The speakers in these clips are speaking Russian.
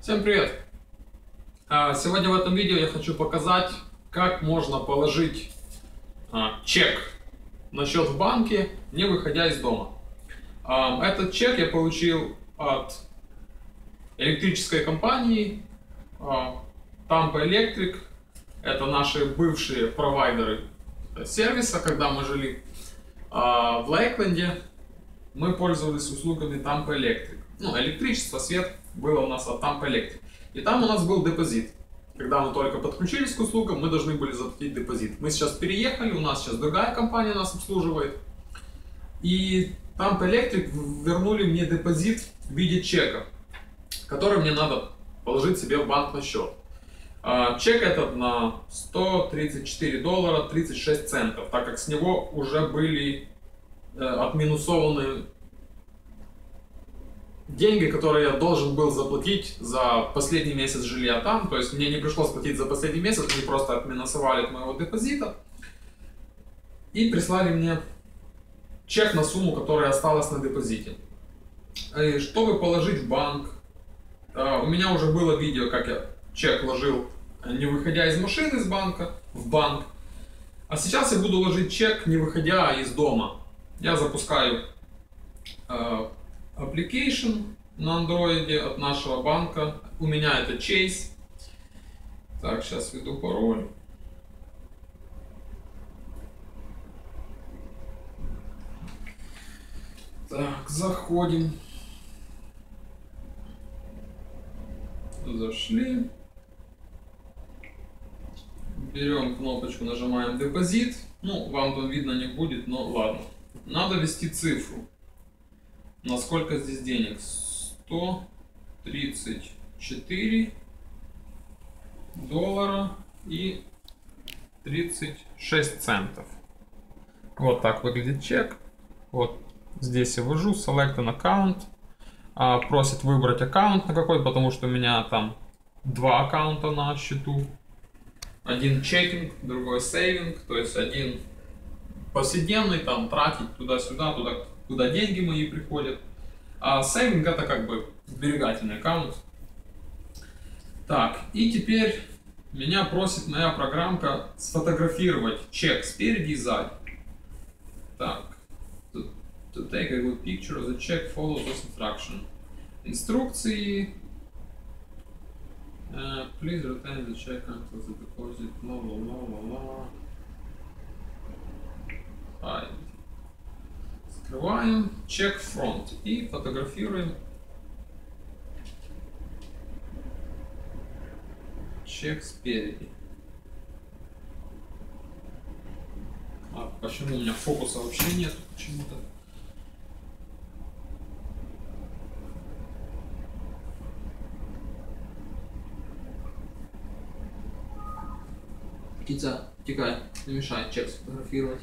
Всем привет! А, Сегодня в этом видео я хочу показать, как можно положить а, чек на счет в банке, не выходя из дома. А, Этот чек я получил от электрической компании Tampa Electric. Это наши бывшие провайдеры сервиса, когда мы жили в Лейкленде. Мы пользовались услугами Tampa Electric. Ну, электричество, свет было у нас от Tampa Electric. И там у нас был депозит. Когда мы только подключились к услугам, мы должны были заплатить депозит. Мы сейчас переехали, у нас сейчас другая компания нас обслуживает. И Tampa Electric вернули мне депозит в виде чека, который мне надо положить себе в банк на счет. А, Чек этот на 134 доллара 36 центов, так как с него уже были э, отминусованы деньги, которые я должен был заплатить за последний месяц жилья там. То есть мне не пришлось платить за последний месяц, они просто отминусовали от моего депозита и прислали мне чек на сумму, которая осталась на депозите. И чтобы положить в банк, а, у меня уже было видео, как я чек ложил, не выходя из машины из банка, в банк. А сейчас я буду ложить чек, не выходя из дома. Я запускаю э, application на андроиде от нашего банка. У меня это Chase. Так, сейчас введу пароль. Так, заходим. Зашли. Берем кнопочку, нажимаем депозит. Ну, вам там видно не будет, но ладно. Надо ввести цифру. На сколько здесь денег? 134 доллара и 36 центов. Вот так выглядит чек. Вот здесь я ввожу select an account. А, просит выбрать аккаунт на какой, потому что у меня там два аккаунта на счету. Один чекинг, другой сейвинг, то есть один повседневный, там тратить туда-сюда, туда, куда деньги мои приходят. А сейвинг это как бы сберегательный аккаунт. Так, и теперь меня просит моя программка сфотографировать чек спереди и сзади. Так, to, to take a good picture of the check, follow this instruction. Инструкции. Uh, please return the check until the deposit, blah, blah, blah, blah, blah. Hide. Открываем чек фронт и фотографируем чек спереди. А почему у меня фокуса вообще нет почему-то? Птица, текай, не мешай чек сфотографировать.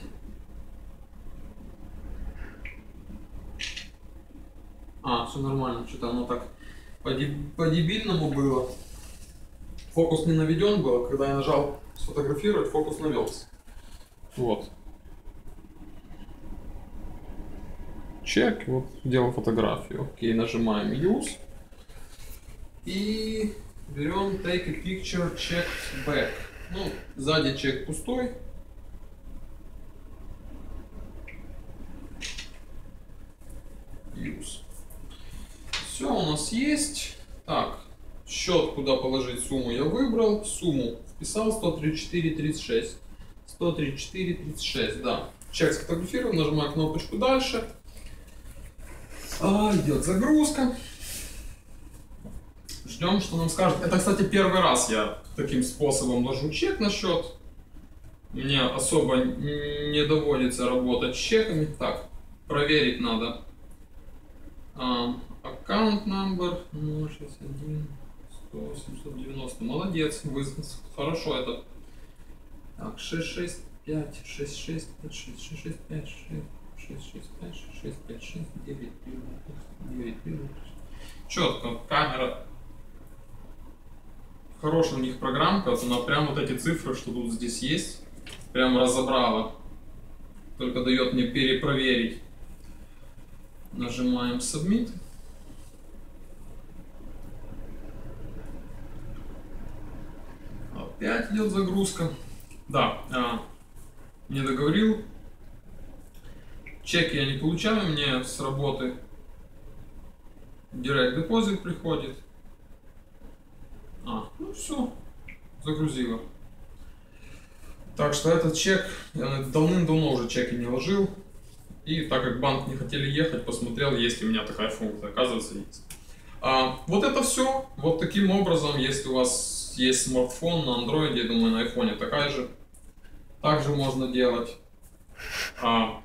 А, все нормально, что-то оно так по-дебильному было. Фокус не наведен был, а когда я нажал сфотографировать, фокус навелся. Вот. Чек, вот сделал фотографию. Окей, нажимаем Use. И берем Take a Picture Checked Back. Ну, сзади чек пустой. Use. Все у нас есть. Так, счет, куда положить сумму я выбрал. Сумму вписал 134.36. 134.36, да. Чек сфотографировал, нажимаю кнопочку дальше. А, идет загрузка. Ждем, что нам скажет. Это, кстати, первый раз я таким способом ложу чек на счет. Мне особо не доводится работать с чеками. Так, проверить надо. Аккаунт number 061 100 790. Молодец, вы хорошо это. Так, 665 665 665 665 656 9 9 Четко, камера хорошая у них программка, она прям вот эти цифры, что тут здесь есть, прям разобрала. Только дает мне перепроверить. Нажимаем Submit. опять идет загрузка. Да, а, не договорил. Чеки я не получаю, мне с работы Direct депозит приходит. А, ну все, загрузила. Так что этот чек, я давным-давно уже чеки не ложил. И так как банк не хотели ехать, посмотрел, есть у меня такая функция, оказывается, есть. А, вот это все. Вот таким образом, если у вас есть смартфон на андроиде, я думаю, на айфоне такая же. Также можно делать. А,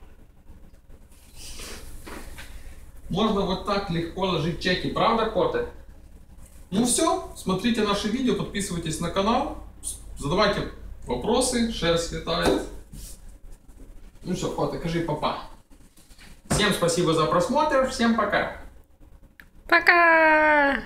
можно вот так легко ложить чеки, правда, коты? Ну все, смотрите наши видео, подписывайтесь на канал, задавайте вопросы, шерсть летает. Ну что, коты, кажи папа. Всем спасибо за просмотр, всем пока. Пока!